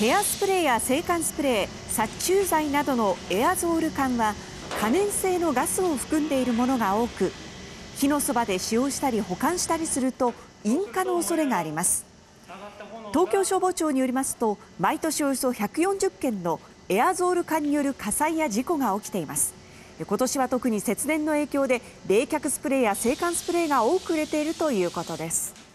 ヘアスプレーや制汗スプレー殺虫剤などのエアゾール缶は可燃性のガスを含んでいるものが多く火のそばで使用したり保管したりすると引火の恐れがあります。東京消防庁によりますと毎年およそ140件のエアゾール缶による火災や事故が起きています。今年は特に節電の影響で冷却スプレーや制汗スプレーが多く売れているということです。